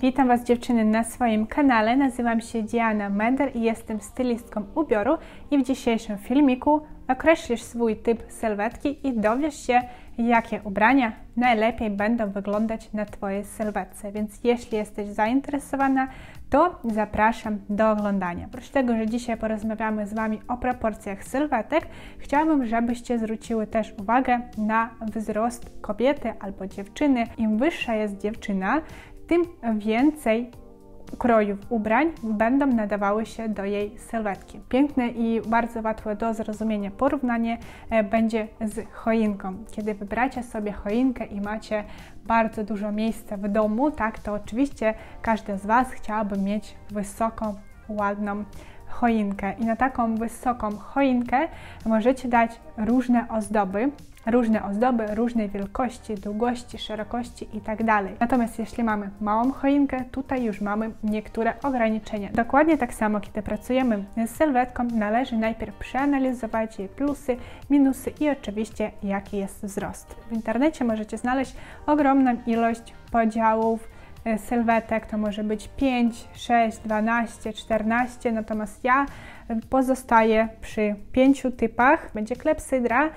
Witam Was dziewczyny na swoim kanale. Nazywam się Diana Mender i jestem stylistką ubioru i w dzisiejszym filmiku określisz swój typ sylwetki i dowiesz się, jakie ubrania najlepiej będą wyglądać na Twojej sylwetce. Więc jeśli jesteś zainteresowana, to zapraszam do oglądania. Oprócz tego, że dzisiaj porozmawiamy z Wami o proporcjach sylwetek, chciałabym, żebyście zwróciły też uwagę na wzrost kobiety albo dziewczyny. Im wyższa jest dziewczyna, tym więcej krojów ubrań będą nadawały się do jej sylwetki. Piękne i bardzo łatwe do zrozumienia porównanie e, będzie z choinką. Kiedy wybracie sobie choinkę i macie bardzo dużo miejsca w domu, tak, to oczywiście każdy z Was chciałaby mieć wysoką, ładną choinkę. I na taką wysoką choinkę możecie dać różne ozdoby, różne ozdoby różnej wielkości, długości, szerokości itd. Tak Natomiast jeśli mamy małą choinkę, tutaj już mamy niektóre ograniczenia. Dokładnie tak samo, kiedy pracujemy z sylwetką, należy najpierw przeanalizować jej plusy, minusy i oczywiście jaki jest wzrost. W internecie możecie znaleźć ogromną ilość podziałów, e, sylwetek, to może być 5, 6, 12, 14, natomiast ja pozostaję przy pięciu typach. Będzie klepsydra,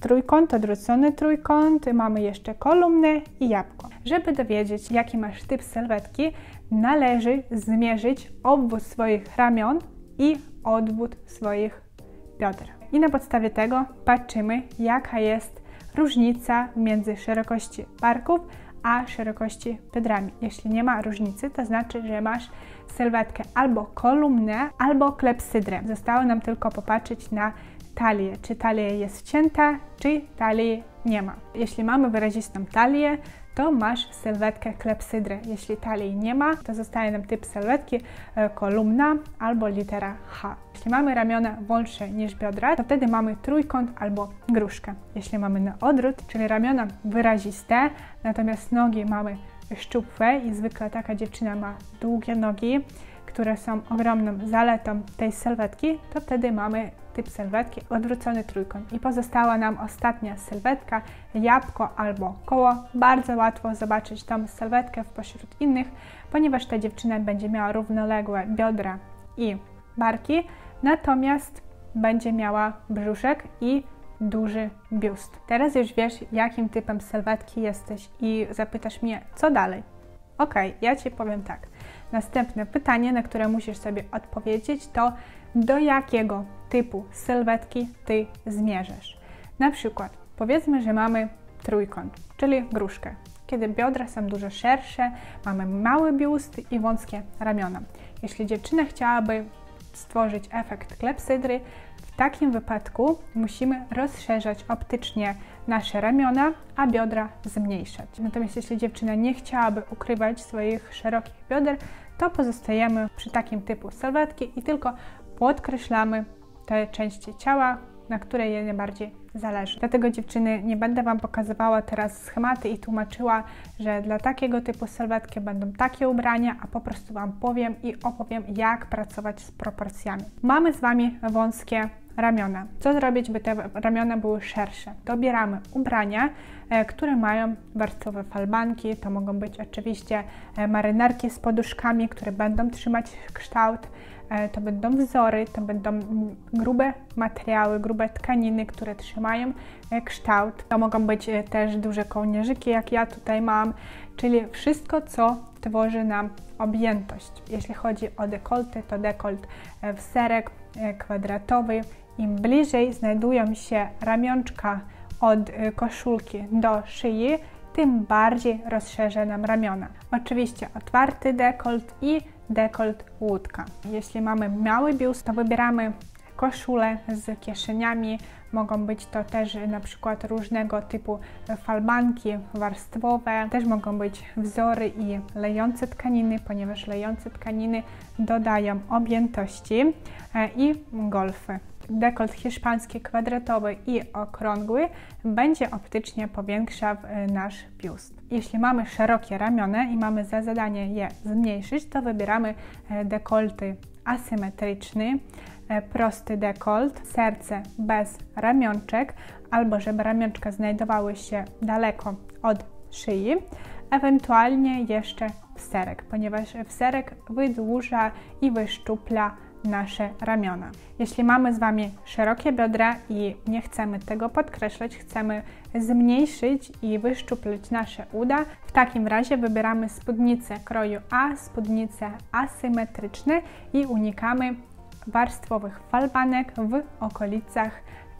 trójkąt, odwrócony trójkąt, mamy jeszcze kolumnę i jabłko. Żeby dowiedzieć, jaki masz typ sylwetki, należy zmierzyć obwód swoich ramion i odwód swoich bioder. I na podstawie tego patrzymy, jaka jest różnica między szerokości barków a szerokości biodrami. Jeśli nie ma różnicy, to znaczy, że masz sylwetkę albo kolumnę, albo klepsydrę. Zostało nam tylko popatrzeć na talię, czy talia jest wcięta, czy talii nie ma. Jeśli mamy wyrazistą talię, to masz sylwetkę klepsydry. Jeśli talii nie ma, to zostaje nam typ sylwetki e, kolumna albo litera H. Jeśli mamy ramiona wąższe niż biodra, to wtedy mamy trójkąt albo gruszkę. Jeśli mamy na odwrót, czyli ramiona wyraziste, natomiast nogi mamy szczupłe i zwykle taka dziewczyna ma długie nogi, które są ogromną zaletą tej sylwetki, to wtedy mamy typ sylwetki odwrócony trójkąt. I pozostała nam ostatnia sylwetka, jabłko albo koło. Bardzo łatwo zobaczyć tą sylwetkę pośród innych, ponieważ ta dziewczyna będzie miała równoległe biodra i barki, natomiast będzie miała brzuszek i duży biust. Teraz już wiesz, jakim typem sylwetki jesteś i zapytasz mnie, co dalej. Ok, ja Ci powiem tak. Następne pytanie, na które musisz sobie odpowiedzieć, to do jakiego typu sylwetki Ty zmierzasz. Na przykład, powiedzmy, że mamy trójkąt, czyli gruszkę. Kiedy biodra są dużo szersze, mamy mały biust i wąskie ramiona. Jeśli dziewczyna chciałaby stworzyć efekt klepsydry, w takim wypadku musimy rozszerzać optycznie nasze ramiona, a biodra zmniejszać. Natomiast jeśli dziewczyna nie chciałaby ukrywać swoich szerokich bioder, to pozostajemy przy takim typu sylwetki i tylko podkreślamy te części ciała, na której je najbardziej zależy. Dlatego dziewczyny nie będę Wam pokazywała teraz schematy i tłumaczyła, że dla takiego typu sylwetki będą takie ubrania, a po prostu Wam powiem i opowiem, jak pracować z proporcjami. Mamy z Wami wąskie ramiona. Co zrobić, by te ramiona były szersze? Dobieramy ubrania, e, które mają warstwowe falbanki. To mogą być oczywiście e, marynarki z poduszkami, które będą trzymać kształt. E, to będą wzory, to będą grube materiały, grube tkaniny, które trzymają kształt. To mogą być też duże kołnierzyki, jak ja tutaj mam, czyli wszystko, co tworzy nam objętość. Jeśli chodzi o dekolty, to dekolt w serek kwadratowy, im bliżej znajdują się ramionczka od y, koszulki do szyi, tym bardziej rozszerza nam ramiona. Oczywiście otwarty dekolt i dekolt łódka. Jeśli mamy mały biust, to wybieramy koszule z kieszeniami. Mogą być to też na przykład różnego typu falbanki warstwowe. Też mogą być wzory i lejące tkaniny, ponieważ lejące tkaniny dodają objętości e, i golfy dekolt hiszpański kwadratowy i okrągły będzie optycznie powiększał e, nasz biust. Jeśli mamy szerokie ramiona i mamy za zadanie je zmniejszyć, to wybieramy e, dekolty asymetryczny, e, prosty dekolt, serce bez ramionczek, albo żeby ramionczka znajdowały się daleko od szyi, ewentualnie jeszcze w serek, ponieważ w serek wydłuża i wyszczupla nasze ramiona. Jeśli mamy z Wami szerokie biodra i nie chcemy tego podkreślać, chcemy zmniejszyć i wyszczuplić nasze uda, w takim razie wybieramy spódnicę kroju A, spódnice asymetryczne i unikamy warstwowych falbanek w okolicach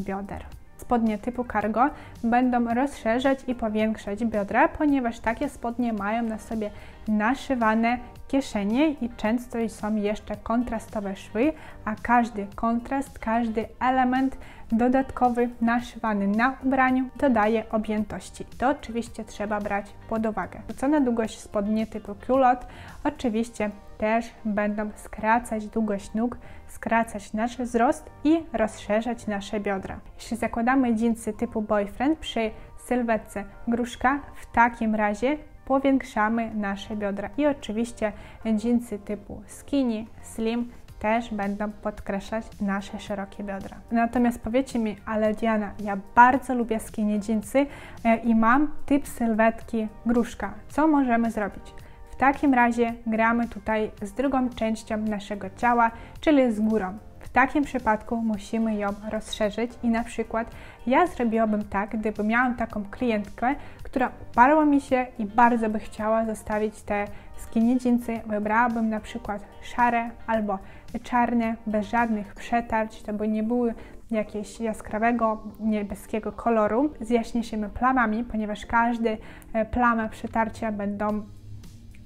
bioder. Spodnie typu cargo będą rozszerzać i powiększać biodra, ponieważ takie spodnie mają na sobie naszywane kieszenie i często są jeszcze kontrastowe szwy, a każdy kontrast, każdy element dodatkowy naszywany na ubraniu dodaje objętości. To oczywiście trzeba brać pod uwagę. Co na długość spodnie typu culotte oczywiście też będą skracać długość nóg, skracać nasz wzrost i rozszerzać nasze biodra. Jeśli zakładamy dżinsy typu boyfriend przy sylwetce gruszka, w takim razie powiększamy nasze biodra. I oczywiście dżinsy typu skinny, slim też będą podkreślać nasze szerokie biodra. Natomiast powiecie mi, ale Diana, ja bardzo lubię skinny dżinsy e, i mam typ sylwetki gruszka. Co możemy zrobić? W takim razie gramy tutaj z drugą częścią naszego ciała, czyli z górą. W takim przypadku musimy ją rozszerzyć i na przykład ja zrobiłabym tak, gdyby miałam taką klientkę, która uparła mi się i bardzo by chciała zostawić te skinny jeansy, wybrałabym na przykład szare albo czarne, bez żadnych przetarć, to by nie były jakiegoś jaskrawego, niebieskiego koloru. Z jaśniejszymi plamami, ponieważ każdy e, plama przetarcia będą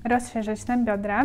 rozszerzyć nam biodra,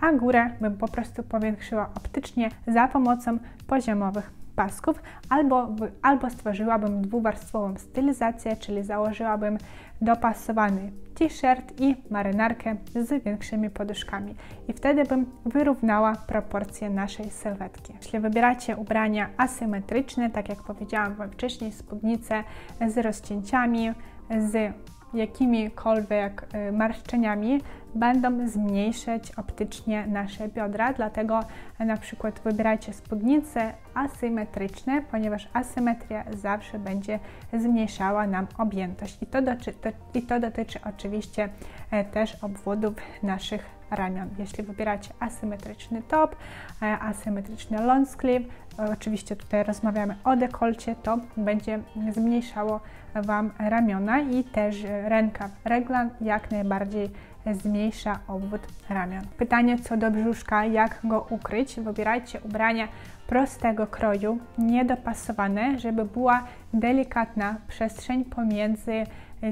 a górę bym po prostu powiększyła optycznie za pomocą poziomowych pasków, albo, albo stworzyłabym dwuwarstwową stylizację, czyli założyłabym dopasowany t-shirt i marynarkę z większymi poduszkami. I wtedy bym wyrównała proporcje naszej sylwetki. Jeśli wybieracie ubrania asymetryczne, tak jak powiedziałam Wam wcześniej, spódnice z rozcięciami, z jakimikolwiek y, marszczeniami będą zmniejszać optycznie nasze biodra, dlatego na przykład wybierajcie spódnice asymetryczne, ponieważ asymetria zawsze będzie zmniejszała nam objętość. I to, dotyczy, i to dotyczy oczywiście e, też obwodów naszych ramion. Jeśli wybieracie asymetryczny top, e, asymetryczny long sleeve, oczywiście tutaj rozmawiamy o dekolcie, to będzie zmniejszało Wam ramiona i też rękaw reglan jak najbardziej zmniejsza obwód ramion. Pytanie co do brzuszka, jak go ukryć? Wybierajcie ubrania prostego kroju, niedopasowane, żeby była delikatna przestrzeń pomiędzy e,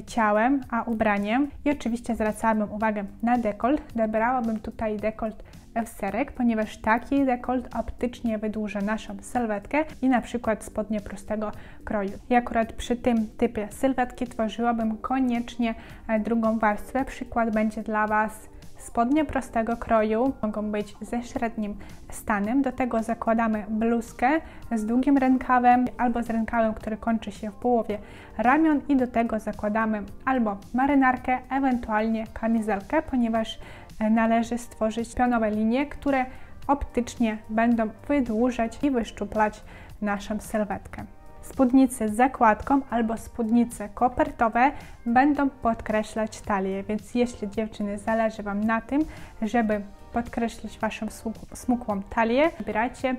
ciałem a ubraniem i oczywiście zwracałabym uwagę na dekolt. Dobrałabym tutaj dekolt w serek, ponieważ taki dekolt optycznie wydłuża naszą sylwetkę i na przykład spodnie prostego kroju. I akurat przy tym typie sylwetki tworzyłabym koniecznie e, drugą warstwę. Przykład będzie dla Was Spodnie prostego kroju mogą być ze średnim stanem. Do tego zakładamy bluzkę z długim rękawem albo z rękawem, który kończy się w połowie ramion i do tego zakładamy albo marynarkę, ewentualnie kamizelkę, ponieważ e, należy stworzyć pionowe linie, które optycznie będą wydłużać i wyszczuplać naszą sylwetkę. Spódnice z zakładką albo spódnice kopertowe będą podkreślać talię, więc jeśli dziewczyny zależy Wam na tym, żeby podkreślić Waszą smukłą talię, wybierajcie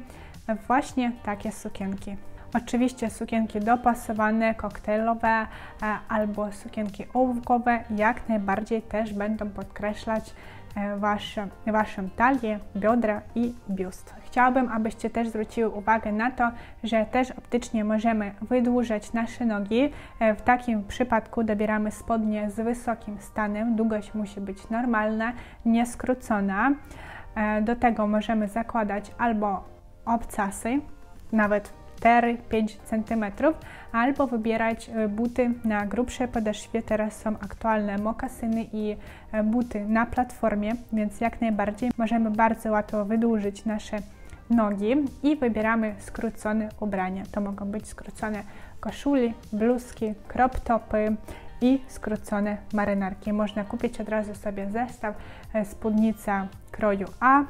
właśnie takie sukienki. Oczywiście sukienki dopasowane, koktajlowe e, albo sukienki ołówkowe jak najbardziej też będą podkreślać wasze, Waszą talię, biodra i biust. Chciałabym, abyście też zwróciły uwagę na to, że też optycznie możemy wydłużać nasze nogi. E, w takim przypadku dobieramy spodnie z wysokim stanem. Długość musi być normalna, nie skrócona. E, do tego możemy zakładać albo obcasy, nawet 4-5 cm, albo wybierać e, buty na grubsze podeszwie. Teraz są aktualne mokasyny i e, buty na platformie, więc jak najbardziej możemy bardzo łatwo wydłużyć nasze nogi i wybieramy skrócone ubrania. To mogą być skrócone koszuli, bluzki, crop topy i skrócone marynarki. Można kupić od razu sobie zestaw e, spódnica kroju A,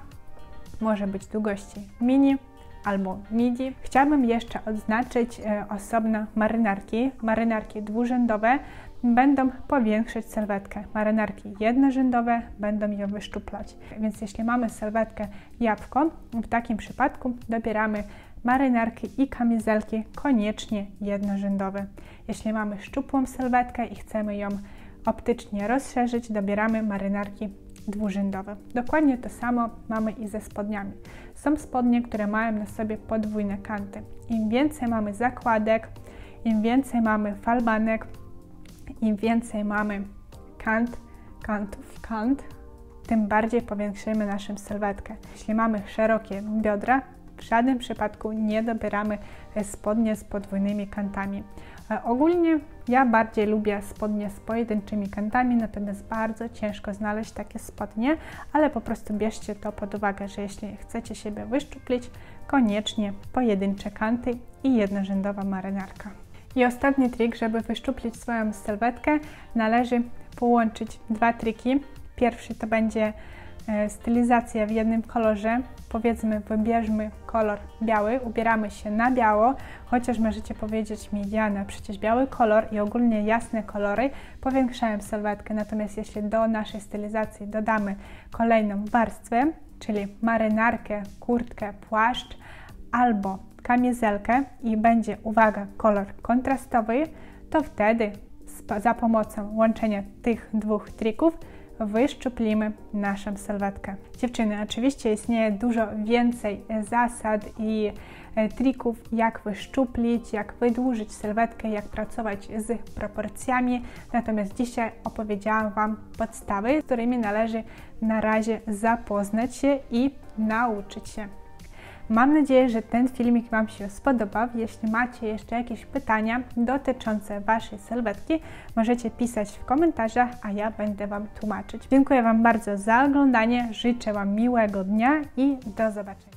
może być długości mini albo midi. Chciałabym jeszcze odznaczyć e, osobno marynarki, marynarki dwurzędowe. będą powiększyć sylwetkę. Marynarki jednorzędowe będą ją wyszczuplać. Więc jeśli mamy sylwetkę jabłko, w takim przypadku dobieramy marynarki i kamizelki koniecznie jednorzędowe. Jeśli mamy szczupłą sylwetkę i chcemy ją optycznie rozszerzyć, dobieramy marynarki dwurzędowe. Dokładnie to samo mamy i ze spodniami. Są spodnie, które mają na sobie podwójne kanty. Im więcej mamy zakładek, im więcej mamy falbanek, im więcej mamy kant, kantów, kant, tym bardziej powiększymy naszą sylwetkę. Jeśli mamy szerokie biodra, w żadnym przypadku nie dobieramy spodnie z podwójnymi kantami. E, ogólnie ja bardziej lubię spodnie z pojedynczymi kantami, natomiast bardzo ciężko znaleźć takie spodnie, ale po prostu bierzcie to pod uwagę, że jeśli chcecie siebie wyszczuplić, koniecznie pojedyncze kanty i jednorzędowa marynarka. I ostatni trik, żeby wyszczuplić swoją sylwetkę, należy połączyć dwa triki. Pierwszy to będzie e, stylizacja w jednym kolorze. Powiedzmy, wybierzmy kolor biały, ubieramy się na biało, chociaż możecie powiedzieć mi, Diana, przecież biały kolor i ogólnie jasne kolory powiększają sylwetkę. Natomiast jeśli do naszej stylizacji dodamy kolejną warstwę, czyli marynarkę, kurtkę, płaszcz albo kamizelkę i będzie, uwaga, kolor kontrastowy, to wtedy za pomocą łączenia tych dwóch trików wyszczuplimy naszą sylwetkę. Dziewczyny, oczywiście istnieje dużo więcej zasad i e, trików, jak wyszczuplić, jak wydłużyć sylwetkę, jak pracować z proporcjami. Natomiast dzisiaj opowiedziałam Wam podstawy, z którymi należy na razie zapoznać się i nauczyć się. Mam nadzieję, że ten filmik Wam się spodobał. Jeśli macie jeszcze jakieś pytania dotyczące Waszej sylwetki, możecie pisać w komentarzach, a ja będę Wam tłumaczyć. Dziękuję Wam bardzo za oglądanie, życzę Wam miłego dnia i do zobaczenia.